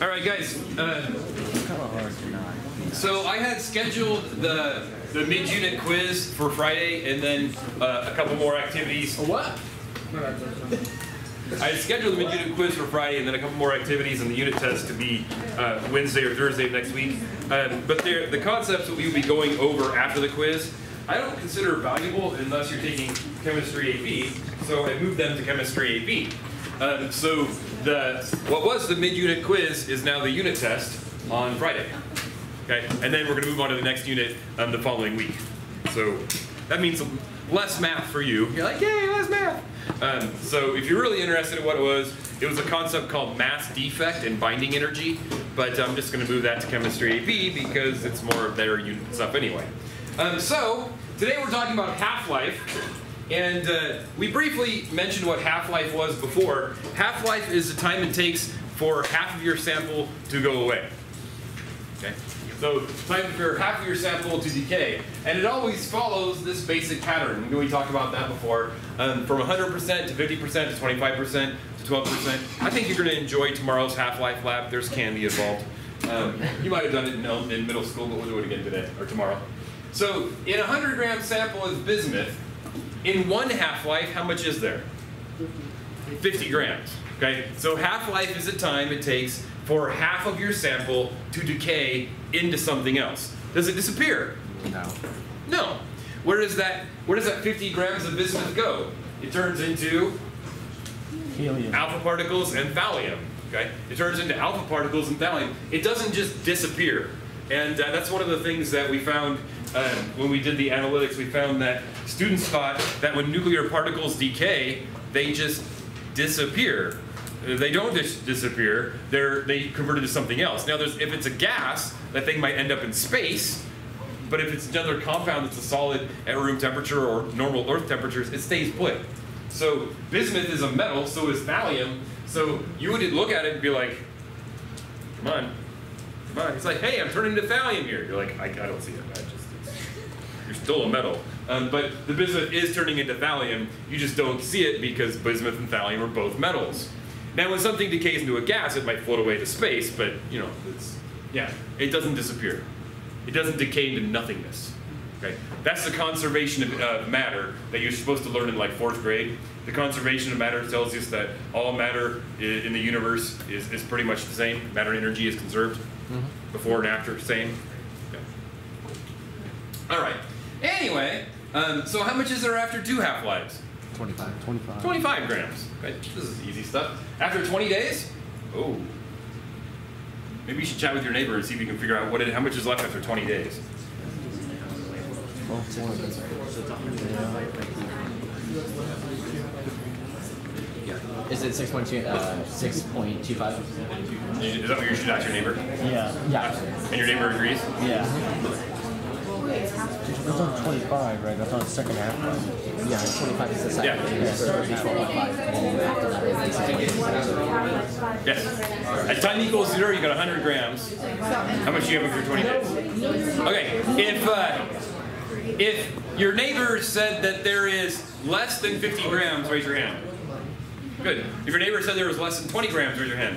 All right, guys. Uh, so I had scheduled the the mid-unit quiz for Friday, and then uh, a couple more activities. What? I had scheduled the mid-unit quiz for Friday, and then a couple more activities, and the unit test to be uh, Wednesday or Thursday of next week. Um, but the concepts that we will be going over after the quiz, I don't consider valuable unless you're taking chemistry AP. So I moved them to chemistry AP. Um, so the what was the mid-unit quiz is now the unit test on Friday. Okay, and then we're going to move on to the next unit um, the following week. So that means less math for you. You're like, yay, less math. Um, so if you're really interested in what it was, it was a concept called mass defect and binding energy. But I'm just going to move that to chemistry AP because it's more of their unit stuff anyway. Um, so today we're talking about half-life. And uh, we briefly mentioned what half-life was before. Half-life is the time it takes for half of your sample to go away. Okay? So time for half of your sample to decay. And it always follows this basic pattern. We talked about that before. Um, from 100% to 50% to 25% to 12%. I think you're going to enjoy tomorrow's Half-Life lab. There's candy involved. Um, you might have done it in, in middle school, but we'll do it again today or tomorrow. So in a 100 gram sample of bismuth, in one half-life, how much is there? 50 grams. Okay, so half-life is the time it takes for half of your sample to decay into something else. Does it disappear? No. No. Where does that where does that 50 grams of bismuth go? It turns into Helium. alpha particles and thallium. Okay, it turns into alpha particles and thallium. It doesn't just disappear, and uh, that's one of the things that we found uh, when we did the analytics. We found that students thought that when nuclear particles decay, they just disappear. They don't dis- disappear. They're they convert into something else. Now, if it's a gas, that thing might end up in space. But if it's another compound that's a solid at room temperature or normal Earth temperatures, it stays put. So bismuth is a metal, so is thallium. So you would look at it and be like, come on, come on. It's like, hey, I'm turning to thallium here. You're like, I, I don't see it. I just, it's, you're still a metal. Um, but the bismuth is turning into thallium. You just don't see it because bismuth and thallium are both metals. Now, when something decays into a gas, it might float away to space, but you know, it's yeah, it doesn't disappear. It doesn't decay into nothingness. Okay, that's the conservation of uh, matter that you're supposed to learn in like fourth grade. The conservation of matter tells us that all matter in the universe is, is pretty much the same. Matter and energy is conserved before and after, same. Okay. All right. Anyway, um, so how much is there after two half-lives? 25. 25. 25 grams. Okay, this is easy stuff. After 20 days? Oh. Maybe you should chat with your neighbor and see if you can figure out what it, how much is left after 20 days. Well, it's more than- Is it 6.2, uh, 6.25? Is that what you should ask your neighbor? Yeah. Yeah. And your neighbor agrees? Yeah. That's on 25, right? That's on the second half. Right? Yeah, 25 is the second. Yeah. Yeah, so it would be 12.5. And then after that, it would be 6.25. Yes. At time equals zero, you got 100 grams. How much do you have after 20 days? Okay, if, uh, if your neighbor said that there is less than 50 grams, raise your hand. Good. If your neighbor said there was less than 20 grams, raise your hand.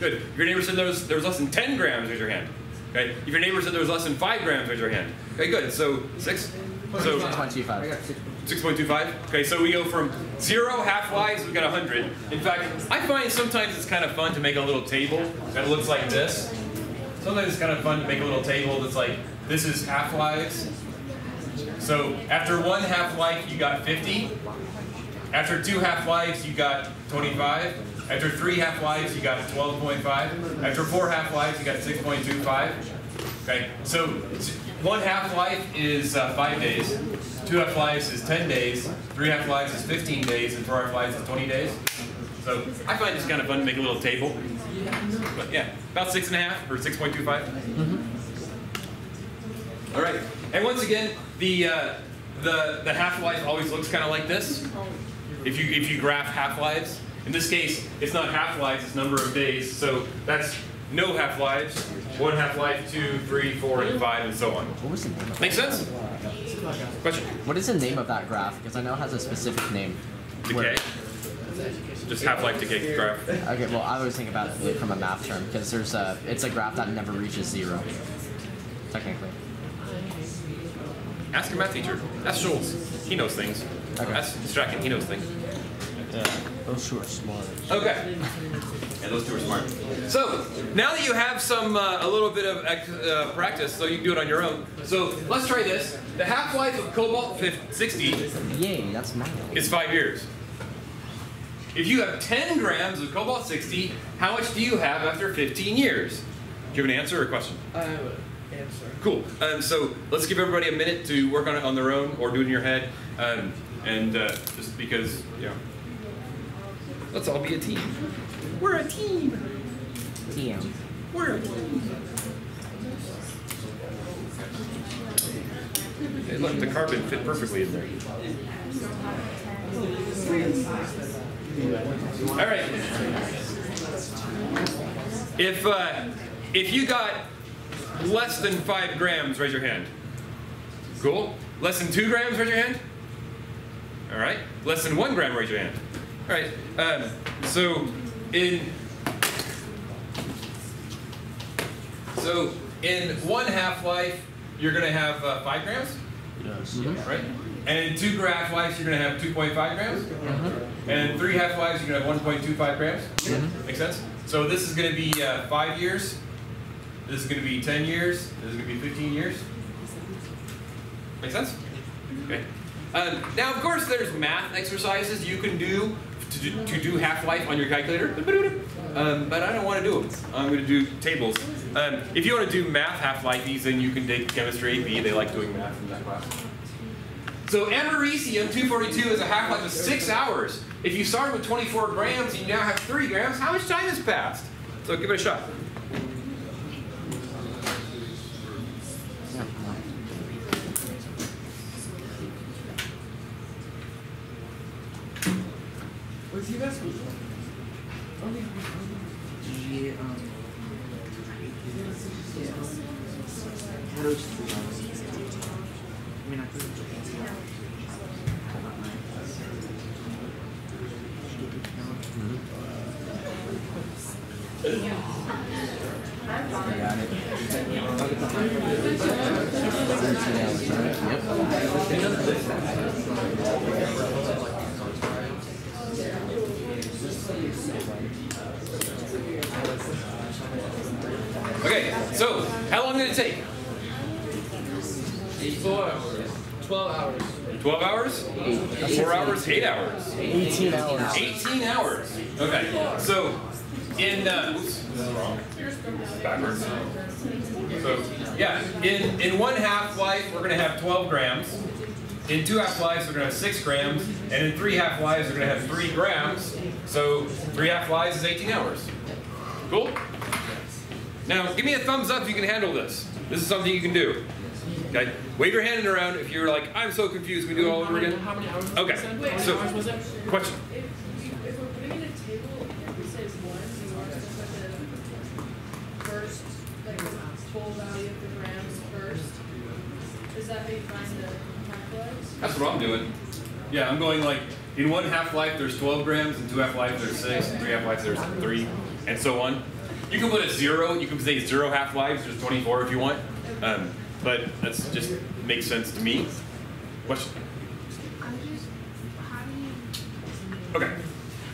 Good. If your neighbor said there was, there was less than 10 grams, raise your hand. If your neighbor said there was less than 5 grams, raise your hand. Okay, good. So 6? So 6.25. 6.25? Okay, so we go from zero half-lives, We've got 100. In fact, I find sometimes it's kind of fun to make a little table that looks like this. Sometimes it's kind of fun to make a little table that's like, this is half-lives. So after one half-life, you got 50. After two half-lives, you got 25. After three half-lives, you got 12.5. After four half-lives, you got 6.25. Okay, so one half-life is uh, five days, two half-lives is 10 days, three half-lives is 15 days, and four half-lives is 20 days. So I find it's kind of fun to make a little table. But yeah, about six and a half or 6.25. All right, and once again, the uh, the the half-life always looks kind of like this. If you if you graph half-lives, in this case, it's not half-lives, it's number of days. So that's no half-lives, one half-life, two, three, four, and five, and so on. What was the name of Make sense? Question? What is the name of that graph? Because I know it has a specific name. Decay. Just half-life decay graph. Okay, well, I always think about it from a math term because there's a it's a graph that never reaches zero. Technically. Ask your math teacher. Ask Schultz. He knows things. Okay. Ask Strachan. He knows things. Yeah, those two are smart. Okay. And those two are smart. So now that you have some uh, a little bit of ex- uh, practice, so you can do it on your own. So let's try this. The half-life of cobalt 50, 60 Yay, that's mine. is five years. If you have 10 grams of cobalt 60, how much do you have after 15 years? Do you have an answer or a question? I have an answer. Cool. Um, so let's give everybody a minute to work on it on their own or do it in your head. Um, and uh, just because, you know, let's all be a team. We're a team. Team. We're a team. Hey, look, the carbon fit perfectly in there. All right. If uh, if you got less than five grams, raise your hand. Cool. Less than two grams, raise your hand. All right. Less than one gram, raise your hand. All right. Um, so in so in one half life, you're gonna have uh, five grams, Yes. right? And in two half lives, you're gonna have 2.5 grams. And in three half lives, you're gonna have 1.25 grams. Make sense? So this is gonna be uh, five years. This is gonna be 10 years. This is gonna be 15 years. Make sense? Okay. Um, now, of course, there's math exercises you can do to do, to do half-life on your calculator. Um, but I don't want to do them. I'm going to do tables. Um, if you want to do math half-lifes, then you can take chemistry AP. They like doing math in that class. So americium 242 is a half-life of six hours. If you started with 24 grams and you now have three grams, how much time has passed? So give it a shot. What's he messing with? Oh, yeah, um, yeah. How do you I mean, I think it's okay. How about mine? I got it. I'll get the mine. 13 hours, right? Yep. Okay, so how long did it take? Four hours. Twelve hours. 12 hours? 4 hours? 8 hours? 18 hours. 18 hours. Okay, so in uh, oops, wrong. Backwards. So yeah, in in one half life we're gonna have 12 grams. In two half lives we're gonna have six grams, and in three half lives we're gonna have three grams. So three half lives is 18 hours. Cool. Now give me a thumbs up if you can handle this. This is something you can do. Okay, wave your hand around if you're like, I'm so confused. We do it all over again. How many hours? Okay, it? How many so- hours was it? Question. If, if we're putting in a table, if it says one, you want to put the first, like, value of the grams first, does that make find the half-lives? That's what I'm doing. Yeah, I'm going like in one half life there's 12 grams, in two half lives there's six, in three half lives there's three, and so on. You can put a zero. You can say zero half lives. There's 24 if you want, um, but that's just makes sense to me. Question. I'm just, how do you, Okay,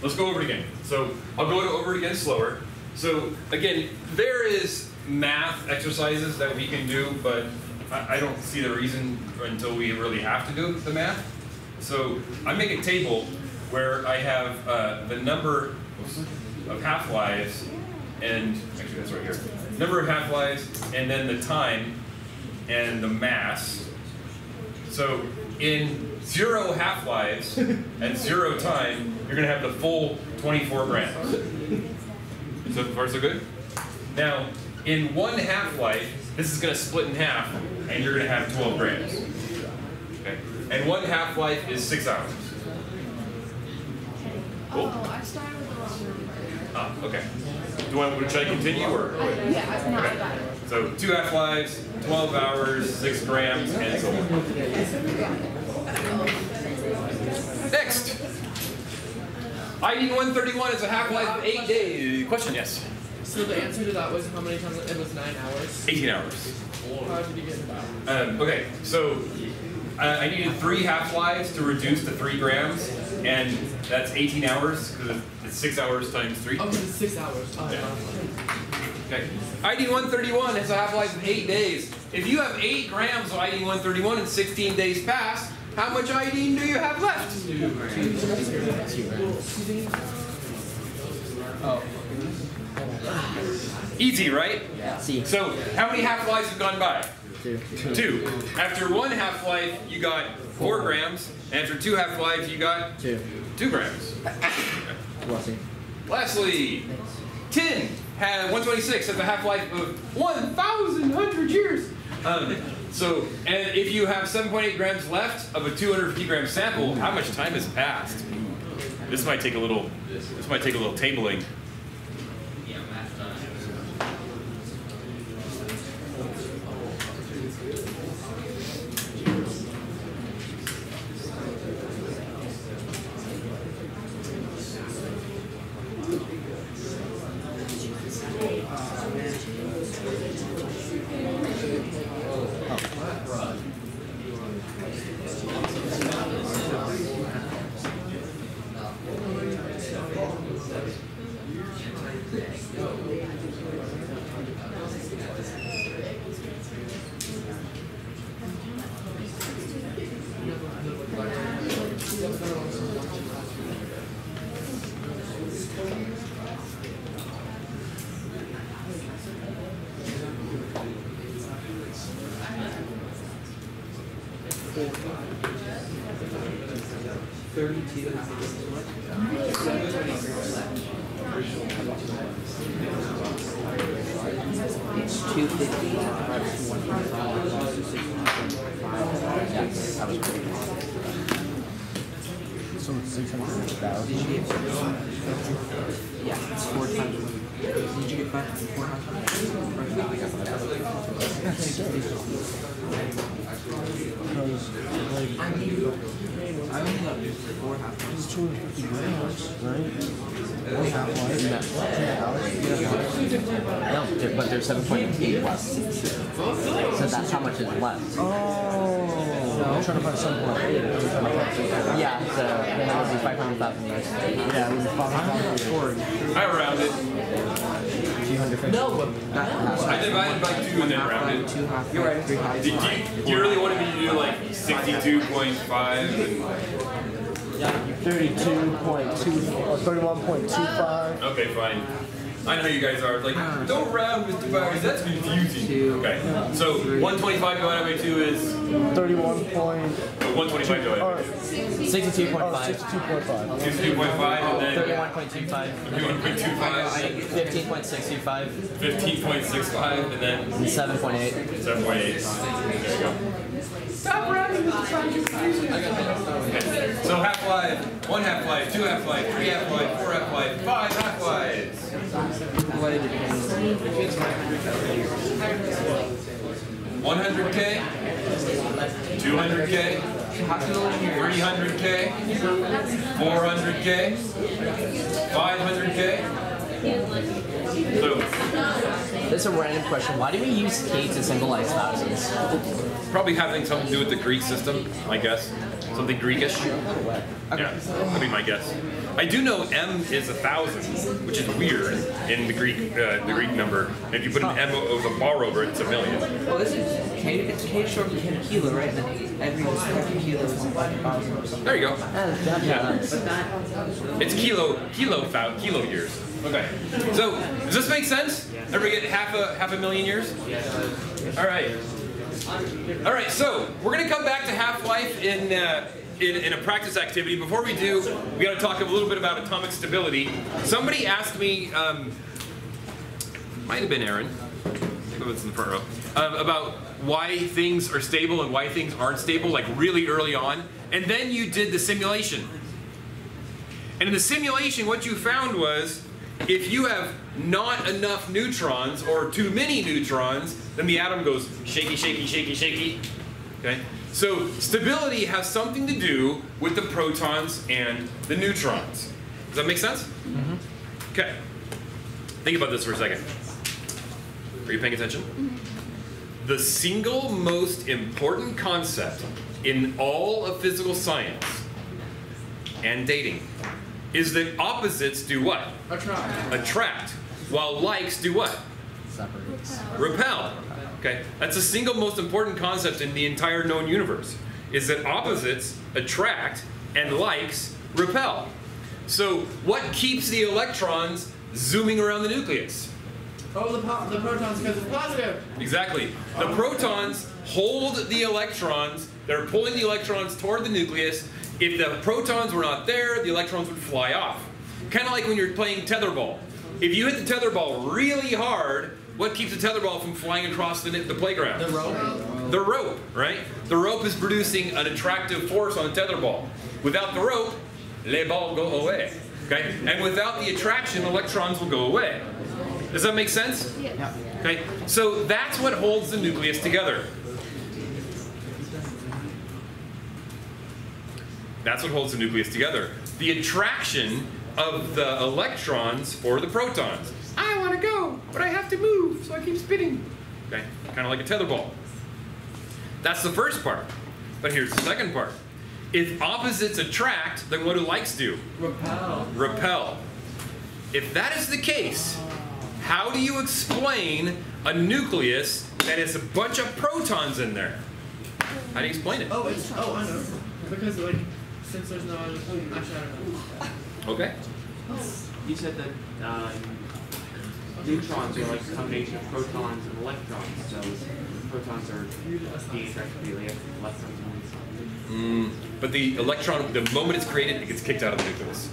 let's go over it again. So I'll go over it again slower. So again, there is math exercises that we can do, but I, I don't see the reason until we really have to do the math. So I make a table where I have uh, the number of half-lives and actually that's right here. Number of half-lives and then the time and the mass. So in zero half-lives and zero time, you're gonna have the full 24 grams. So far so good? Now, in one half-life, this is gonna split in half, and you're gonna have 12 grams. Okay? And one half-life is six hours. Cool? oh, I started with the wrong number. Ah, okay. Do you want, should I continue or? Yeah, I- no, I got. So two half-lives, 12 hours, six grams, and so on. Next, ID 131 is a half-life of eight days. Question, yes. So the answer to that was how many times? It was nine hours. 18 hours. How did you get that? Um, okay, so uh, I needed three half-lives to reduce to three grams, and that's 18 hours because it's six hours times three. Oh, 'cause it's six hours. Oh, Yeah. wow. Okay. ID 131 has a half-life of eight days. If you have eight grams of ID 131 and 16 days pass, how much ID do you have left? Oh. Easy, right? See. So how many half-lives have gone by? Two. Two. After one half-life, you got four grams. And after two half-lives, you got Two. two grams. We'll. Lastly, tin had 126 at a half-life of 1,100 years. Um, so, and if you have 7.8 grams left of a 250 gram sample, how much time has passed? This might take a little. This might take a little tabling. So it's six hundred thousand. Did you get? Yeah, it's times. Did you get five? Four Because like I only got four half. it's two hundred fifty grams, right? One half life. No, but there's 7.8 left. So that's how much is left. Oh, I'm trying to find some point. Yeah, so then that would be 500,000 years. Yeah, it was five hundred. I rounded. 250. No, but that I divided by two and then rounded. life, two half life, three half Do, do, you, do you really want me to do like 62.5 and Thirty-two point two, or thirty-one point two five. Okay, fine. I know how you guys are. Like, ah. don't round, Mr. Bires. That's confusing. Okay. So 125 divided by 2 is Thirty-one point, 125 divided by 2. or 62.5. sixty-two point five. 62.5 and then 31.25. 51.25, 15.65. 15.65, and then 7.8. 7.8. There you go. Stop rounding, Mr. Bires. You're confusing. So half-life, one half-life, two half-life, three half-life, four half-life, five half-lives. What did 100K, 200K, Half a million years. 300K, 400K, 500K. So, This is a random question. Why do we use K to symbolize thousands? probably having something to do with the Greek system, I guess. Something Greekish. Yeah, that'd be my guess. I do know M is a thousand, which is weird in the Greek uh, the Greek number. If you put an M over a bar over it, it's a million. Well, this is K. It's K short for K kilo, right? And then every every kilo is one thousand or something. There you go. Yeah, Yeah. that's- But that It's kilo kilo thou, kilo years. Okay. So does this make sense? Everybody get half a half a million years? All right. All right. So we're gonna come back to half-life in. Uh, in, in a practice activity. Before we do, we got to talk a little bit about atomic stability. Somebody asked me, um, might have been Aaron, I think it was in the front row, um, about why things are stable and why things aren't stable, like really early on. And then you did the simulation. And in the simulation, what you found was if you have not enough neutrons or too many neutrons, then the atom goes shaky, shaky, shaky, shaky. Okay? So stability has something to do with the protons and the neutrons. Does that make sense? Mm-hmm. Okay. Think about this for a second. Are you paying attention? Mm-hmm. The single most important concept in all of physical science and dating is that opposites do what? Attract. Attract, while likes do what? Separates. repel. Okay, that's the single most important concept in the entire known universe. Is that opposites attract and likes repel. So what keeps the electrons zooming around the nucleus? Oh, the, po- the protons because it's positive. Exactly. The protons hold the electrons. They're pulling the electrons toward the nucleus. If the protons were not there, the electrons would fly off. Kind of like when you're playing tetherball. If you hit the tetherball really hard, what keeps the tetherball from flying across the, the playground? The rope. The rope, right? The rope is producing an attractive force on the tetherball. Without the rope, les balles go away. Okay? And without the attraction, electrons will go away. Does that make sense? Yeah. Okay? So that's what holds the nucleus together. That's what holds the nucleus together. The attraction of the electrons or the protons. I want to go, but I have to move, so I keep spinning. Okay? Kind of like a tetherball. That's the first part. But here's the second part. If opposites attract, then what do likes do? Repel. Repel. If that is the case, how do you explain a nucleus that has a bunch of protons in there? How do you explain it? Oh, it's oh I know. Because like since there's no other actually I don't know. Okay. You said that uh, neutrons are like a combination of protons and electrons. So protons are being the electrons. Mm, but the electron, the moment it's created, it gets kicked out of the nucleus.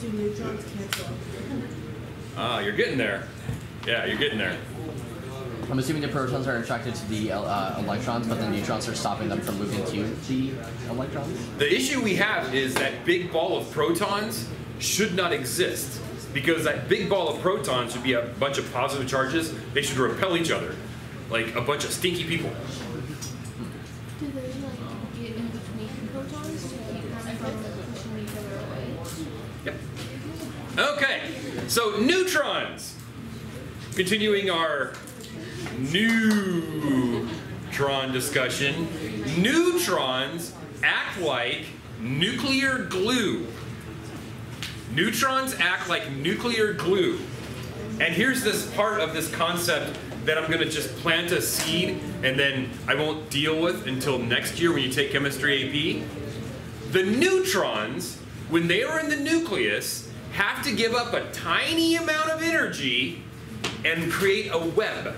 Do neutrons cancel? Ah, you're getting there. Yeah, you're getting there. I'm assuming the protons are attracted to the uh, electrons, but the neutrons are stopping them from moving to the electrons. The issue we have is that big ball of protons should not exist because that big ball of protons should be a bunch of positive charges. They should repel each other, like a bunch of stinky people. Do they like get in between protons to keep them from pushing each other away? Yep. Okay, so neutrons. Continuing our neutron discussion. Neutrons act like nuclear glue. Neutrons act like nuclear glue. And here's this part of this concept that I'm going to just plant a seed and then I won't deal with until next year when you take chemistry AP. The neutrons, when they are in the nucleus, have to give up a tiny amount of energy and create a web.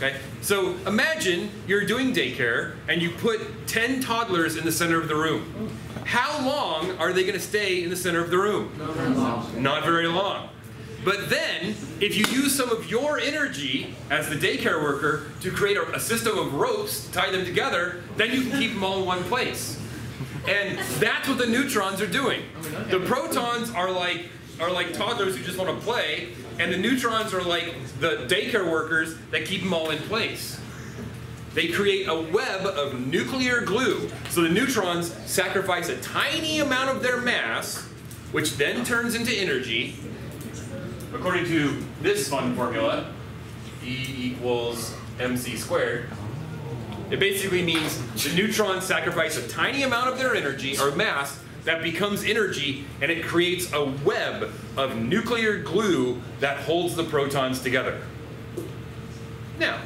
Okay? So imagine you're doing daycare and you put 10 toddlers in the center of the room. How long are they going to stay in the center of the room? Not very long. But then, if you use some of your energy as the daycare worker to create a, a system of ropes to tie them together, then you can keep them all in one place. And that's what the neutrons are doing. The protons are like are like toddlers who just want to play, and the neutrons are like the daycare workers that keep them all in place. They create a web of nuclear glue. So the neutrons sacrifice a tiny amount of their mass, which then turns into energy. According to this fun formula, E equals mc squared. It basically means the neutrons sacrifice a tiny amount of their energy or mass that becomes energy and it creates a web of nuclear glue that holds the protons together. Now,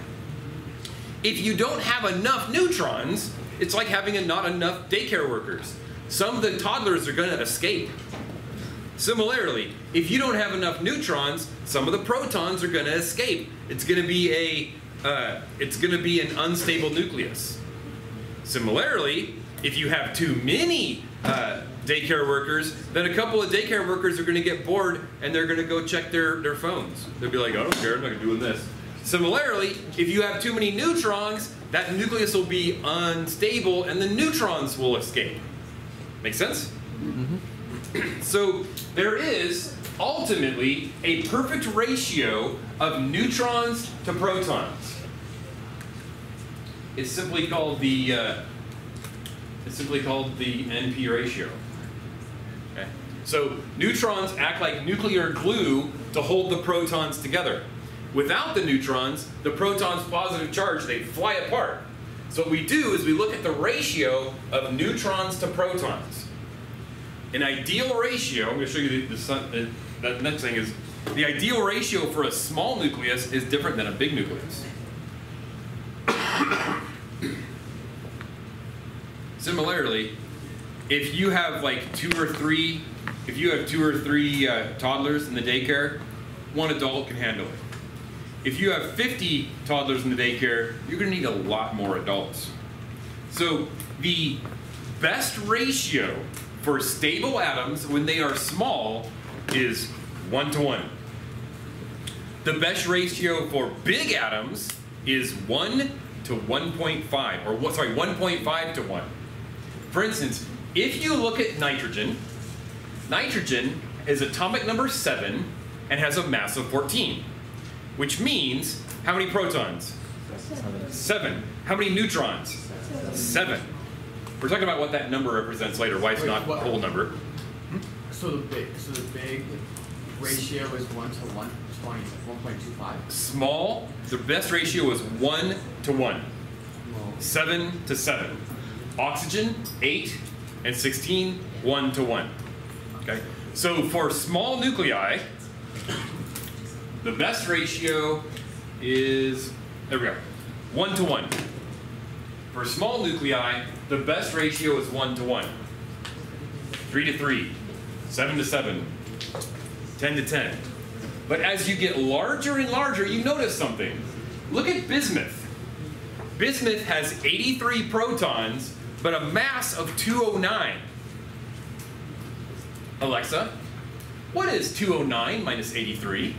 if you don't have enough neutrons, it's like having not enough daycare workers. Some of the toddlers are going to escape. Similarly, if you don't have enough neutrons, some of the protons are going to escape. It's going to be a uh, it's going to be an unstable nucleus. Similarly, if you have too many uh, daycare workers, then a couple of daycare workers are going to get bored and they're going to go check their, their phones. They'll be like, I don't care, I'm not doing this. Similarly, if you have too many neutrons, that nucleus will be unstable and the neutrons will escape. Make sense? So there is ultimately a perfect ratio of neutrons to protons. It's simply called the uh, it's simply called the NP ratio. Okay. So neutrons act like nuclear glue to hold the protons together. Without the neutrons, the proton's positive charge, they fly apart. So what we do is we look at the ratio of neutrons to protons. An ideal ratio, I'm going to show you the, the that next thing is, the ideal ratio for a small nucleus is different than a big nucleus. Similarly, if you have like two or three, if you have two or three uh, toddlers in the daycare, one adult can handle it. If you have 50 toddlers in the daycare, you're to need a lot more adults. So the best ratio for stable atoms when they are small is one to one. The best ratio for big atoms is 1 to 1.5, or sorry, 1.5 to 1. For instance, if you look at nitrogen, nitrogen is atomic number 7 and has a mass of 14, which means how many protons? 7. How many neutrons? 7. We're talking about what that number represents later, why it's Wait, not a whole number. So the big, so the big ratio is one to one twenty, one point two five. Small, the best ratio is 1 to 1. 7 to 7. Oxygen, 8 and 16, 1 to 1. Okay? So for small nuclei, the best ratio is, there we go, 1 to 1. For small nuclei, the best ratio is 1 to 1. 3 to 3, 7 to 7, 10 to 10. But as you get larger and larger, you notice something. Look at bismuth. Bismuth has 83 protons, but a mass of 209. Alexa, what is 209 minus 83?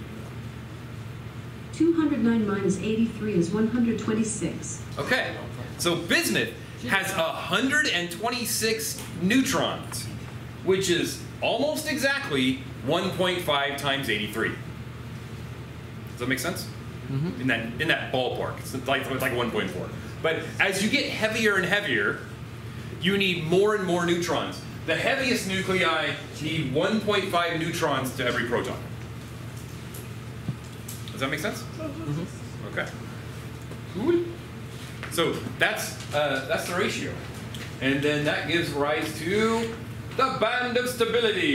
209 minus 83 is 126. Okay, so bismuth has 126 neutrons, which is almost exactly 1.5 times 83. Does that make sense? Mm-hmm. In that in that ballpark, it's like it's like 1.4. But as you get heavier and heavier, you need more and more neutrons. The heaviest nuclei need 1.5 neutrons to every proton. Does that make sense? Okay. Cool. So that's uh, that's the ratio, and then that gives rise to the band of stability.